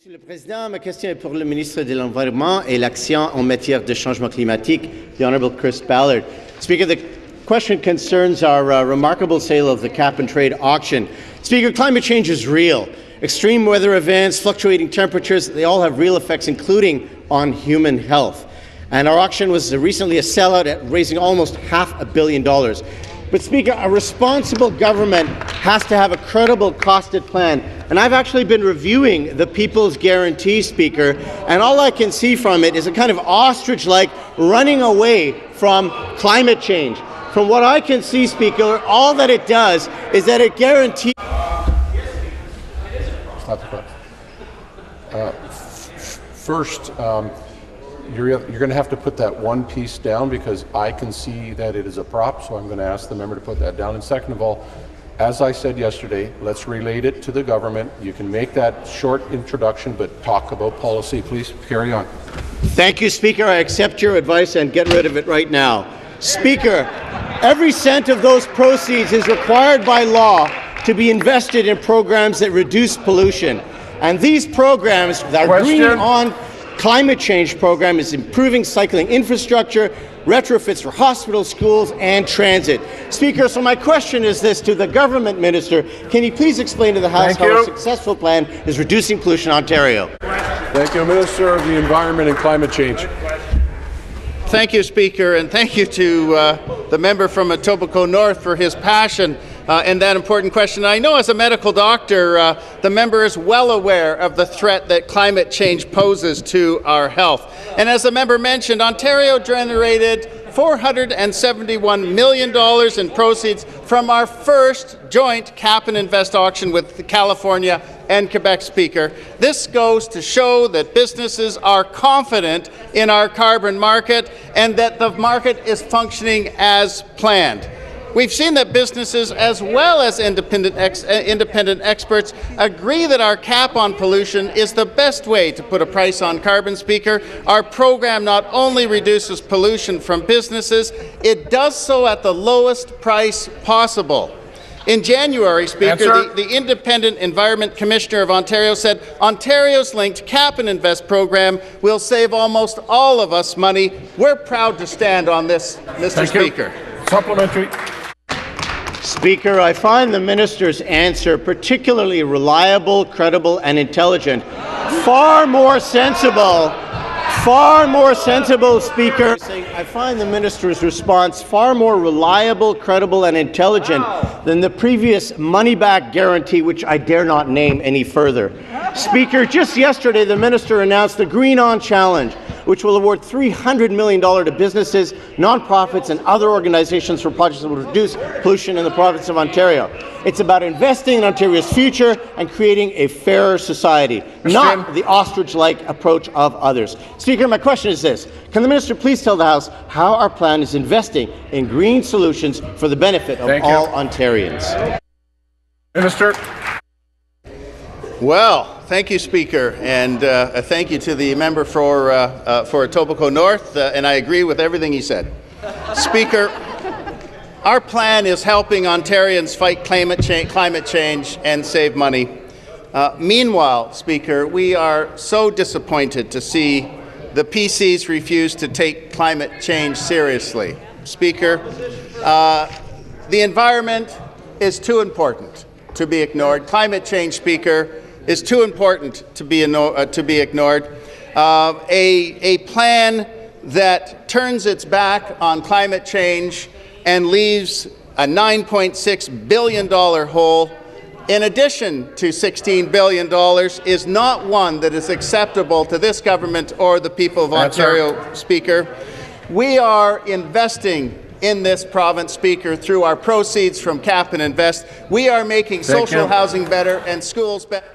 Monsieur le Président, ma question est pour le ministre de l'Environnement et l'Action en matière de changement climatique, the Honourable Chris Ballard. Speaker, the question concerns our uh, remarkable sale of the cap and trade auction. Speaker, climate change is real. Extreme weather events, fluctuating temperatures, they all have real effects, including on human health. And our auction was recently a sellout at raising almost half a billion dollars. But, Speaker, a responsible government has to have a credible costed plan. And I've actually been reviewing the People's Guarantee, Speaker, and all I can see from it is a kind of ostrich like running away from climate change. From what I can see, Speaker, all that it does is that it guarantees. Uh, First, um, you're, you're going to have to put that one piece down because I can see that it is a prop, so I'm going to ask the member to put that down. And second of all, as I said yesterday, let's relate it to the government. You can make that short introduction, but talk about policy. Please carry on. Thank you, Speaker. I accept your advice and get rid of it right now. Speaker, every cent of those proceeds is required by law to be invested in programs that reduce pollution. And these programs, our Green Question. On climate change program, is improving cycling infrastructure, retrofits for hospitals, schools, and transit. Speaker, so my question is this to the government minister: Can you please explain to the House Thank how you. a successful plan is reducing pollution in Ontario? Thank you, Minister of the Environment and Climate Change. Thank you, Speaker, and thank you to uh, the member from Etobicoke North for his passion uh, in that important question. I know as a medical doctor, uh, the member is well aware of the threat that climate change poses to our health. And as the member mentioned, Ontario generated $471 million in proceeds from our first joint cap and invest auction with California and Quebec Speaker. This goes to show that businesses are confident in our carbon market and that the market is functioning as planned. We've seen that businesses, as well as independent, ex- uh, independent experts, agree that our cap on pollution is the best way to put a price on carbon, Speaker. Our program not only reduces pollution from businesses, it does so at the lowest price possible. In January, Speaker, the, the Independent Environment Commissioner of Ontario said Ontario's linked cap and invest program will save almost all of us money. We're proud to stand on this, Mr. Thank you. Speaker. Supplementary. Speaker, I find the minister's answer particularly reliable, credible, and intelligent. Far more sensible, far more sensible, Speaker. I find the minister's response far more reliable, credible, and intelligent than the previous money back guarantee, which I dare not name any further. Speaker, just yesterday, the minister announced the GreenON Challenge which will award $300 million to businesses, nonprofits, and other organizations for projects that will reduce pollution in the province of Ontario. It's about investing in Ontario's future and creating a fairer society, not Jim. the ostrich-like approach of others. Speaker, my question is this. Can the minister please tell the House how our plan is investing in green solutions for the benefit of Thank you. all Ontarians? Minister. Well, thank you, Speaker, and uh, thank you to the member for, uh, uh, for Etobicoke North, uh, and I agree with everything he said. Speaker, our plan is helping Ontarians fight climate, cha- climate change and save money. Uh, meanwhile, Speaker, we are so disappointed to see the PCs refuse to take climate change seriously. Speaker, the environment is too important to be ignored. Climate change, Speaker, is too important to be, uh, to be ignored. Uh, a, a plan that turns its back on climate change and leaves a $9.6 billion hole in addition to $16 billion is not one that is acceptable to this government or the people of. Ontario, Speaker. We are investing in this province, Speaker, through our proceeds from Cap and Invest. We are making Thank social you. housing better and schools better.